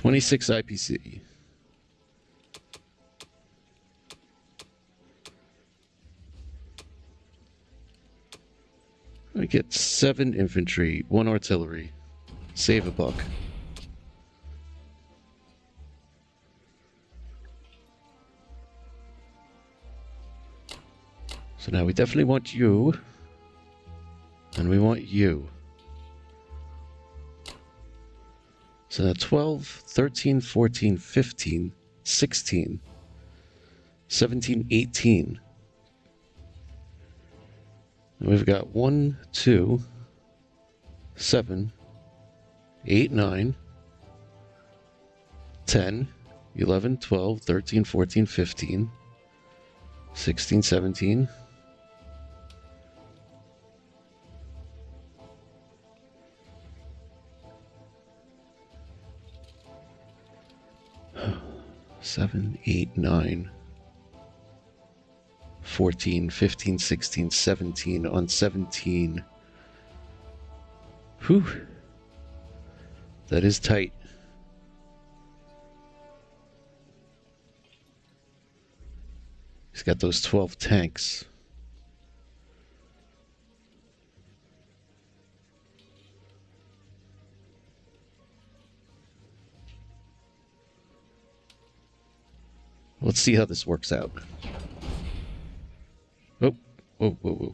Twenty-six IPC. I get seven infantry, one artillery. Save a buck. So now we definitely want you. And we want you. So now 12, 13, 14, 15, 16, 17, 18. And we've got 1, 2, 7, 8, 9, 10, 11, 12, 13, 14, 15, 16, 17. Seven, eight, nine. 14, 15, 16, 17. On 17. Whew. That is tight. He's got those 12 tanks. Let's see how this works out. Oh, whoa, whoa, whoa.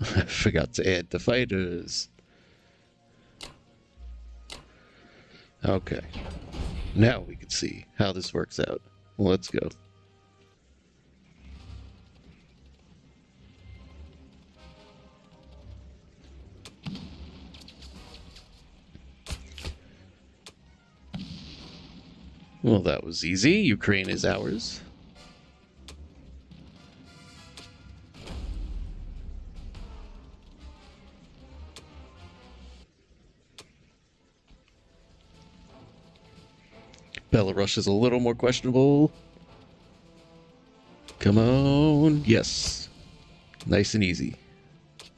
I forgot to add the fighters. Okay. Now we can see how this works out. Let's go. Well, that was easy. Ukraine is ours. Belarus is a little more questionable. Come on. Yes. Nice and easy.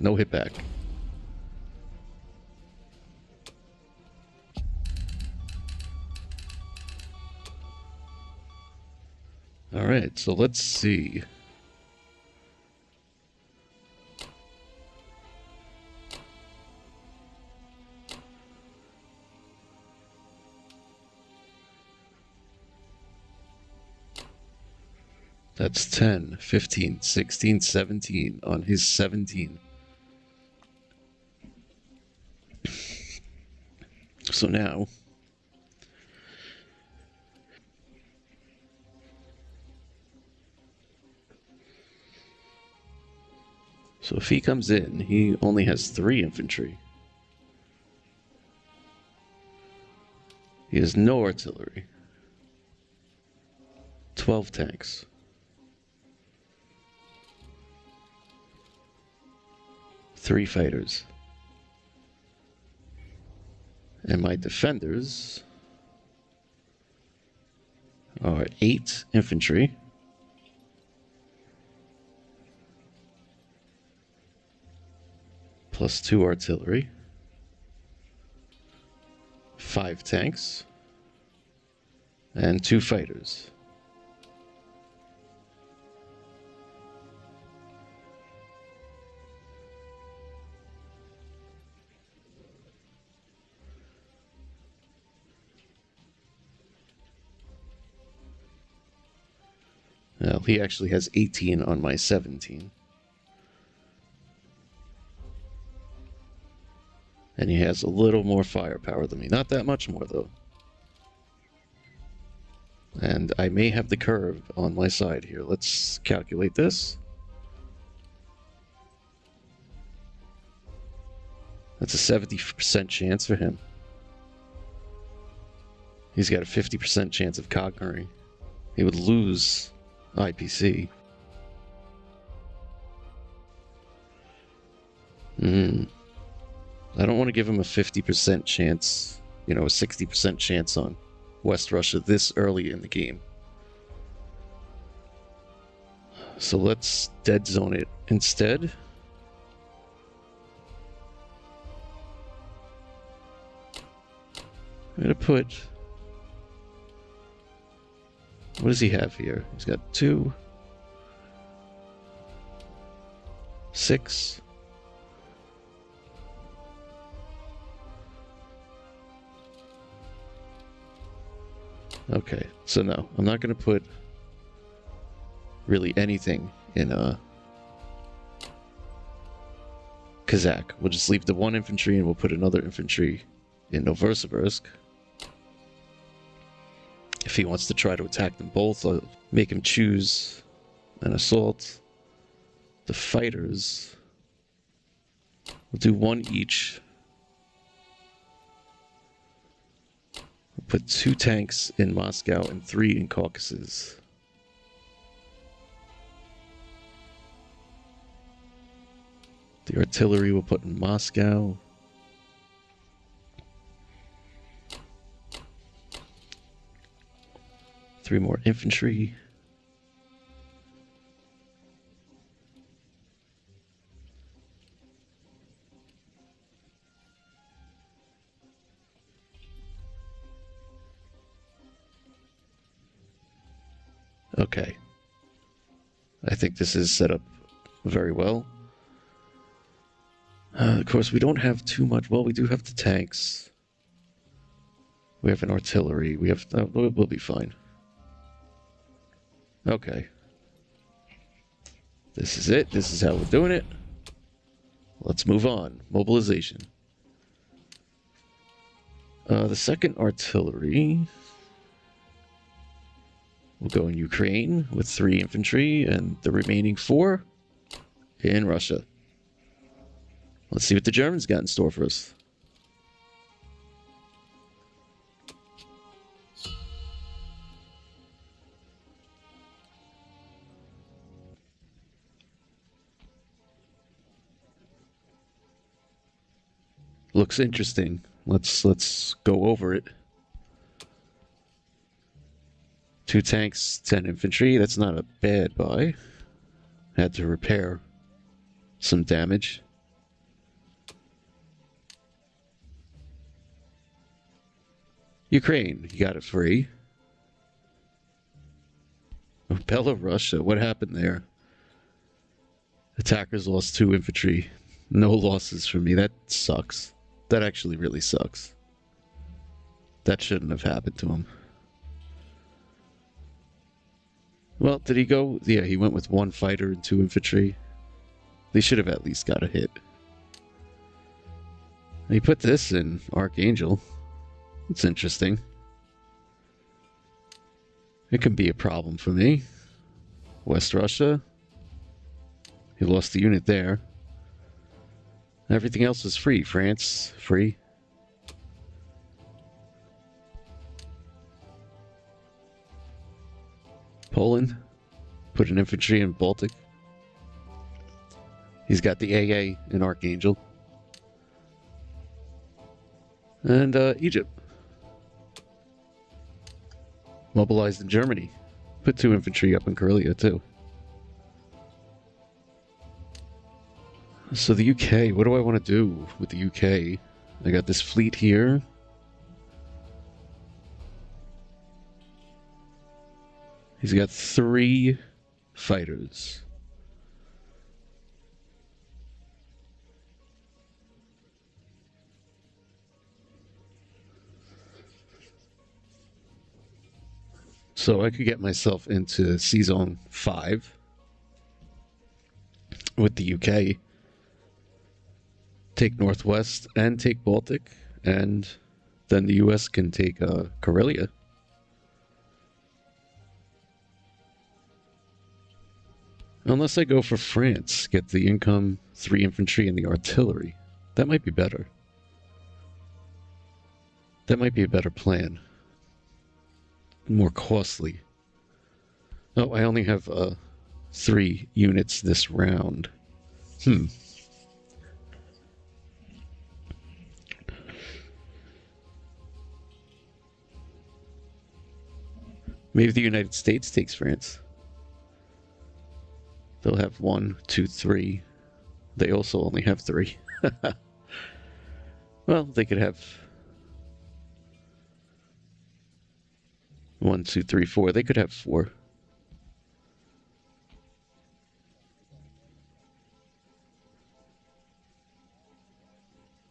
No hit back. All right, so let's see. That's 10, 15, 16, 17 on his 17. So now So if he comes in, he only has three infantry. He has no artillery. 12 tanks. Three fighters. And my defenders are eight infantry. Plus two artillery, five tanks, and two fighters. Well, he actually has 18 on my 17. And he has a little more firepower than me. Not that much more, though. And I may have the curve on my side here. Let's calculate this. That's a 70% chance for him. He's got a 50% chance of conquering. He would lose IPC. Hmm. I don't want to give him a 50% chance, you know, a 60% chance on West Russia this early in the game. So let's dead zone it instead. I'm gonna put. What does he have here? He's got two, six. Okay, so no, I'm not gonna put really anything in uh Kazakh. We'll just leave the one infantry and we'll put another infantry in Novosibirsk. If he wants to try to attack them both, I'll make him choose an assault. The fighters We'll do one each. Put two tanks in Moscow and three in Caucasus. The artillery we'll put in Moscow. Three more infantry. Think this is set up very well. Uh, of course, we don't have too much. Well, we do have the tanks. We have an artillery. We have. Uh, we'll be fine. Okay. This is it. This is how we're doing it. Let's move on. Mobilization. Uh, the second artillery will go in Ukraine with three infantry, and the remaining four in Russia. Let's see what the Germans got in store for us. Looks interesting. Let's let's go over it. Two tanks, ten infantry. That's not a bad buy. Had to repair some damage. Ukraine, you got it free. Oh, Belarus, what happened there? Attackers lost two infantry. No losses for me. That sucks. That actually really sucks. That shouldn't have happened to him. Well, did he go? Yeah, he went with one fighter and two infantry. They should have at least got a hit. He put this in Archangel. It's interesting. It can be a problem for me. West Russia. He lost the unit there. Everything else is free. France, free. Poland, put an infantry in Baltic. He's got the AA in Archangel. And uh, Egypt. Mobilized in Germany. Put two infantry up in Karelia, too. So the UK, what do I want to do with the UK? I got this fleet here. He's got three fighters. So I could get myself into sea zone 5 with the UK, take Northwest and take Baltic, and then the US can take uh, Karelia. Unless I go for France, get the income, three infantry, and the artillery. That might be better. That might be a better plan. More costly. Oh, I only have uh, three units this round. Hmm. Maybe the United States takes France. They'll have one, two, three. They also only have three. well, they could have One, two, three, four. They could have four.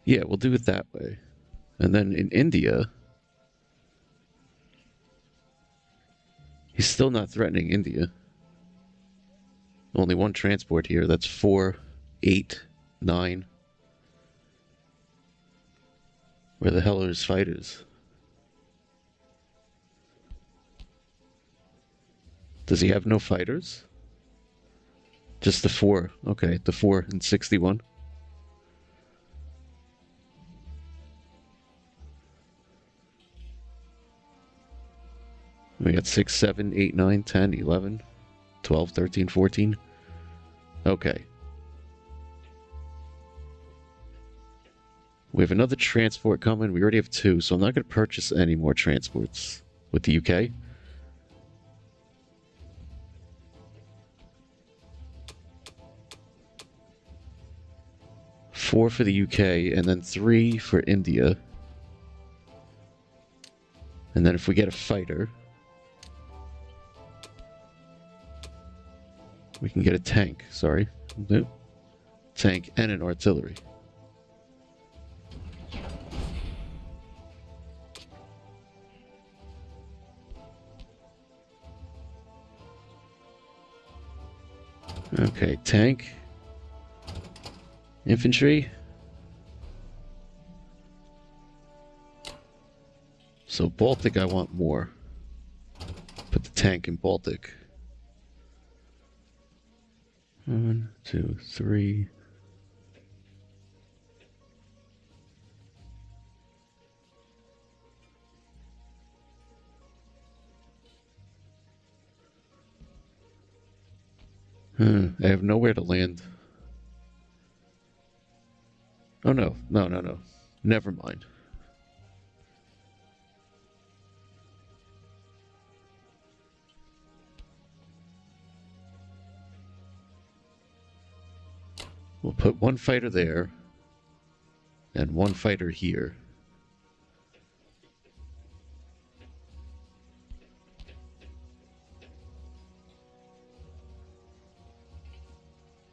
Yeah, we'll do it that way. And then in India, he's still not threatening India. Only one transport here. That's four, eight, nine. Where the hell are his fighters? Does he have no fighters? Just the four. Okay, the four and 61. We got 6, 7, 8, 9, 10, 11, 12, 13, 14. Okay. We have another transport coming. We already have two, so I'm not going to purchase any more transports with the UK. Four for the UK, and then three for India. And then if we get a fighter, We can get a tank, sorry. Nope. Tank and an artillery. Okay, tank. Infantry. So Baltic I want more. Put the tank in Baltic. One, two, three. Hmm, I have nowhere to land. Oh no, no, no, no. Never mind. We'll put one fighter there and one fighter here.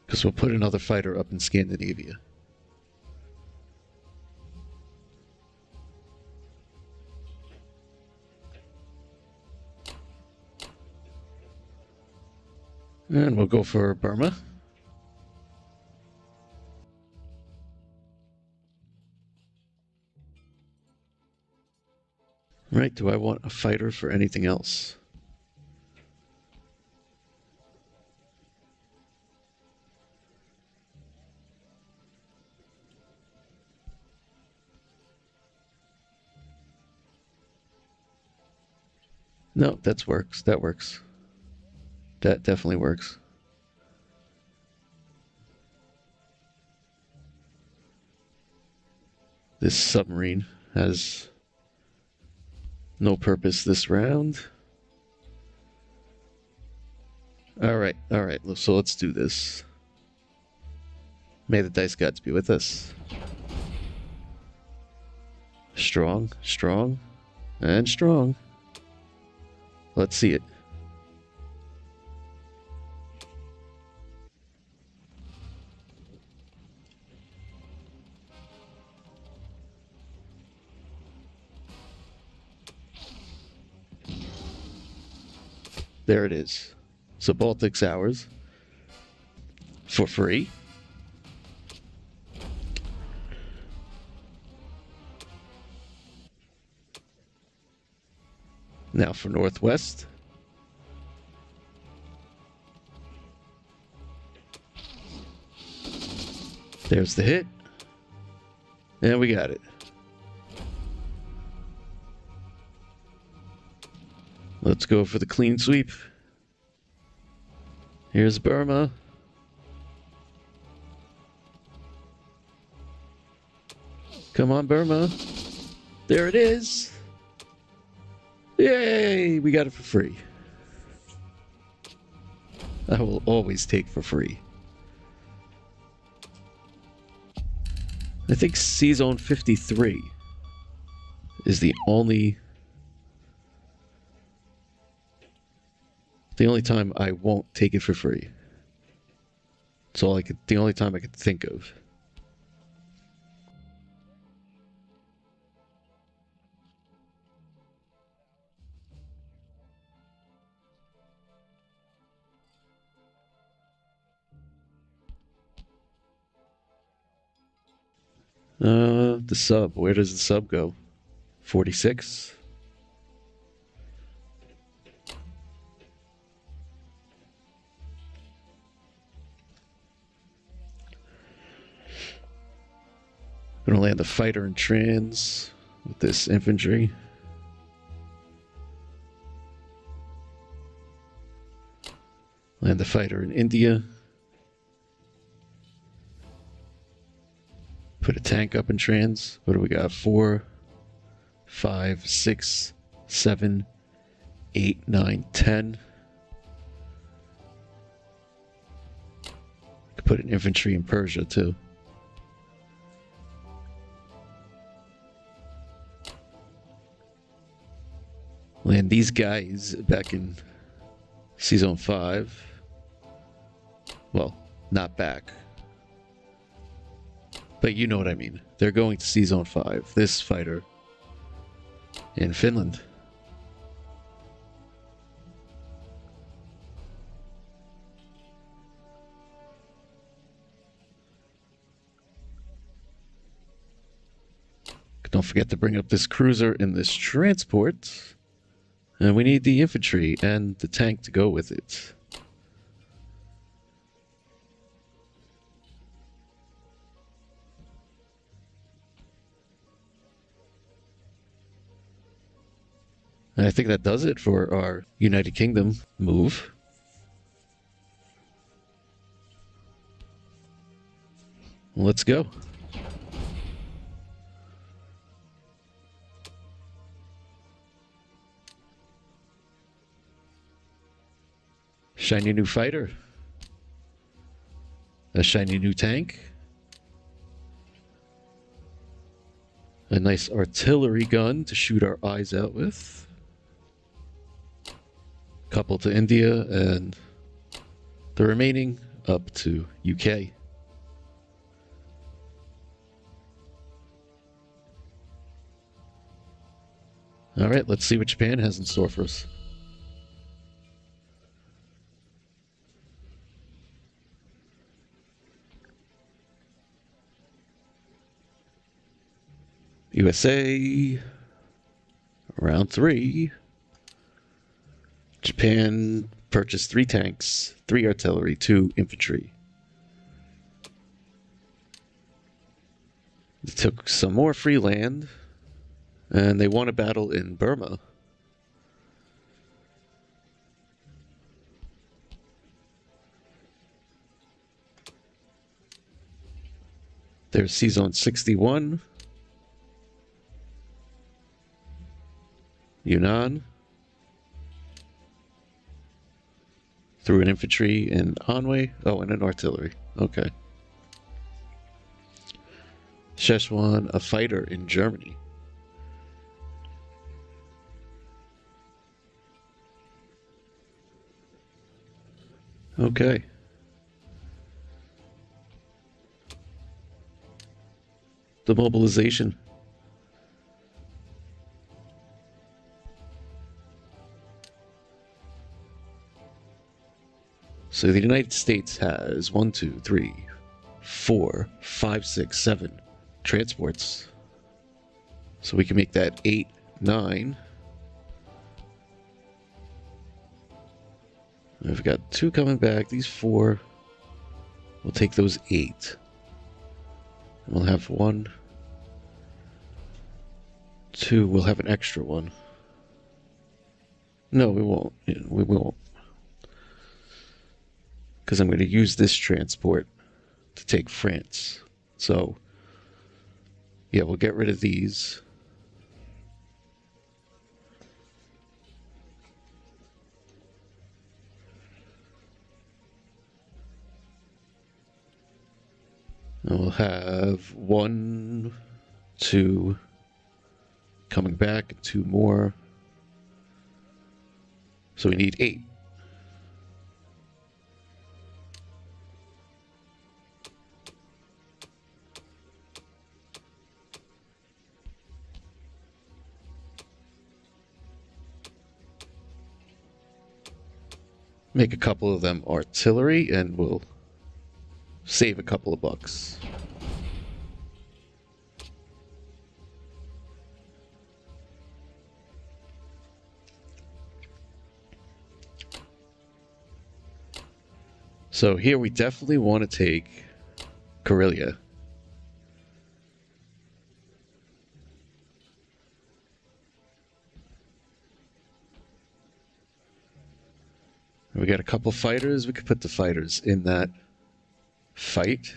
Because we'll put another fighter up in Scandinavia. And we'll go for Burma. Right, do I want a fighter for anything else? No, that works. That works. That definitely works. This submarine has no purpose this round. Alright, alright, so let's do this. May the dice gods be with us. Strong, strong, and strong. Let's see it. There it is. So Baltic's ours for free. Now for Northwest. There's the hit. And we got it. Let's go for the clean sweep. Here's Burma. Come on, Burma. There it is. Yay! We got it for free. I will always take for free. I think C Zone 53 is the only The only time I won't take it for free. It's all I could. The only time I could think of. Uh, the sub. Where does the sub go? 46? Gonna land the fighter in trans with this infantry. Land the fighter in India. Put a tank up in trans. What do we got? Four, five, six, seven, eight, nine, ten. Could put an infantry in Persia too. Land these guys back in Sea Zone 5. Well, not back. But you know what I mean. They're going to Zone 5. This fighter in Finland. Don't forget to bring up this cruiser in this transport. And we need the infantry and the tank to go with it. And I think that does it for our United Kingdom move. Let's go. Shiny new fighter. A shiny new tank. A nice artillery gun to shoot our eyes out with couple to India, and the remaining up to UK. All right, let's see what Japan has in store for us. USA, round three. Japan purchased three tanks, three artillery, two infantry. They took some more free land, and they won a battle in Burma. There's Zone 61. Yunnan. Threw an infantry in Anhui. Oh, and an artillery. Okay. Szechuan, a fighter in Germany. Okay. The mobilization So the United States has one, two, three, four, five, six, seven transports. So we can make that eight, nine. We've got two coming back. These four. We'll take those eight. We'll have one. Two. We'll have an extra one. No, we won't. We won't because I'm going to use this transport to take France. So, yeah, we'll get rid of these. And we'll have one, two, coming back, two more. So we need eight. Make a couple of them artillery and we'll save a couple of bucks. So here we definitely want to take Karelia. Got a couple fighters. We could put the fighters in that fight.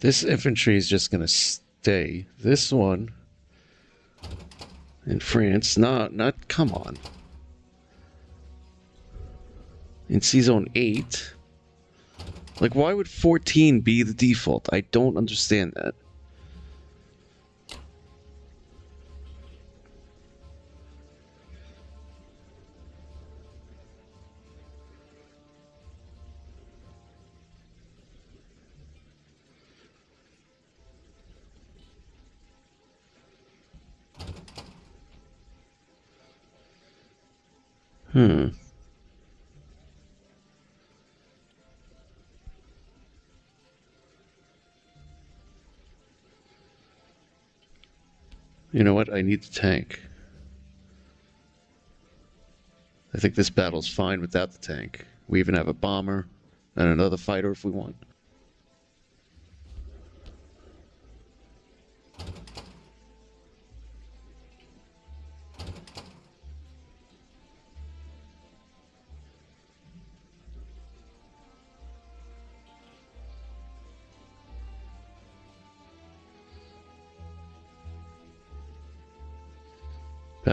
This infantry is just going to stay. This one in France, not, not, come on. In C-Zone 8, like why would 14 be the default? I don't understand that. Hmm. You know what? I need the tank. I think this battle's fine without the tank. We even have a bomber and another fighter if we want.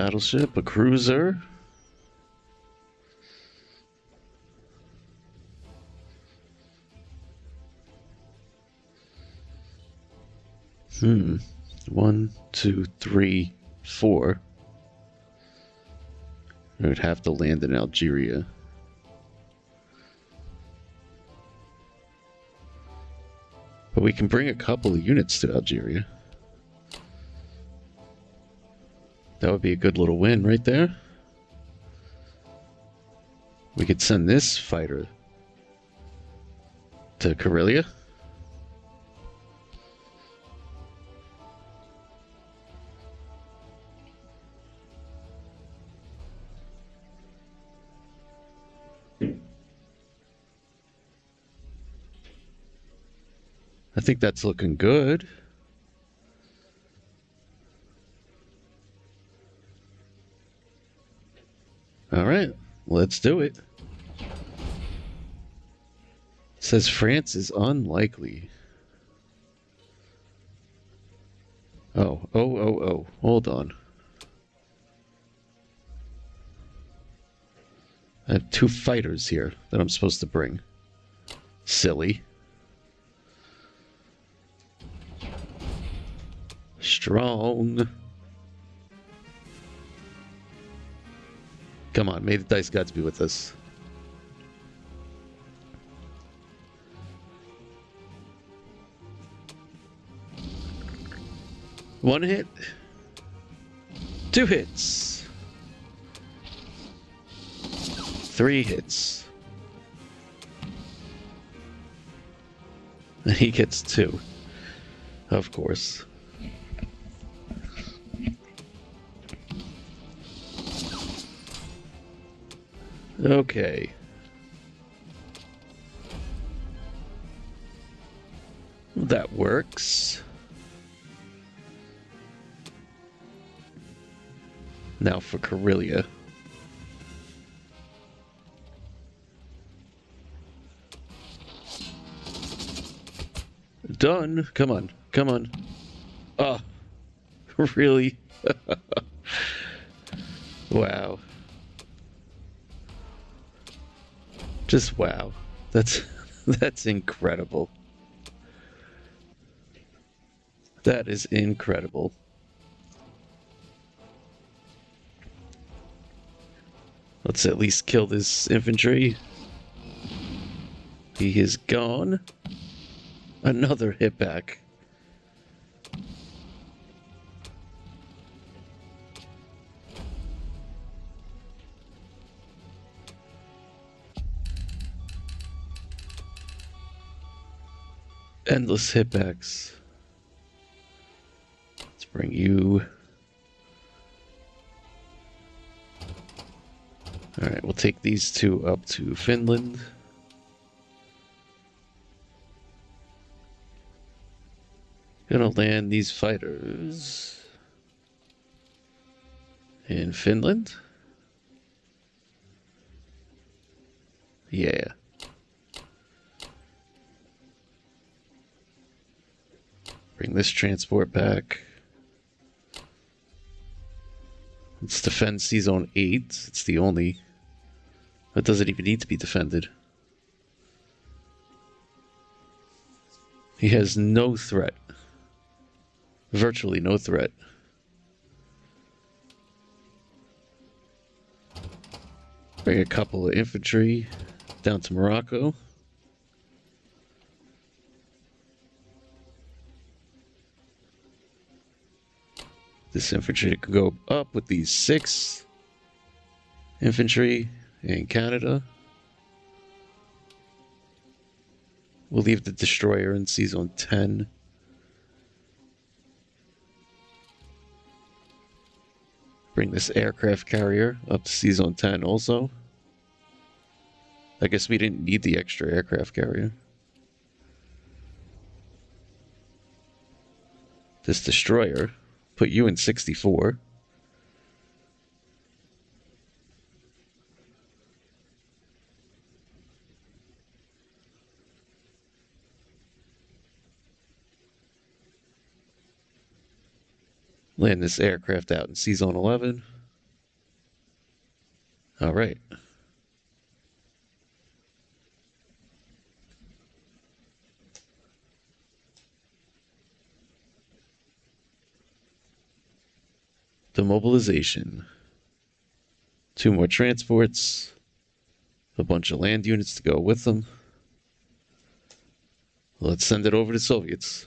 Battleship, a cruiser. Hmm. One, two, three, four. I would have to land in Algeria. But we can bring a couple of units to Algeria. That would be a good little win right there. We could send this fighter to Karelia. I think that's looking good. All right, let's do it. Says France is unlikely. Oh, oh, oh, oh. Hold on. I have two fighters here that I'm supposed to bring. Silly. Strong. Come on, may the dice gods be with us. One hit. Two hits. Three hits. And he gets two. Of course. Okay. That works. Now for Karelia. Done. Come on. Come on. Oh, really? Just wow. That's that's incredible. That is incredible. Let's at least kill this infantry. He is gone. Another hit back. Endless hitbacks. Let's bring you. All right, we'll take these two up to Finland. Gonna land these fighters in Finland. Yeah. Bring this transport back. Let's defend C Zone 8. It's the only. That doesn't even need to be defended. He has no threat. Virtually no threat. Bring a couple of infantry down to Morocco. This infantry could go up with the 6th infantry in Canada. We'll leave the destroyer in sea zone 10. Bring this aircraft carrier up to sea zone 10 also. I guess we didn't need the extra aircraft carrier. This destroyer Put you in 64. Land this aircraft out in C Zone 11. All right. Two more transports, a bunch of land units to go with them. Let's send it over to Soviets.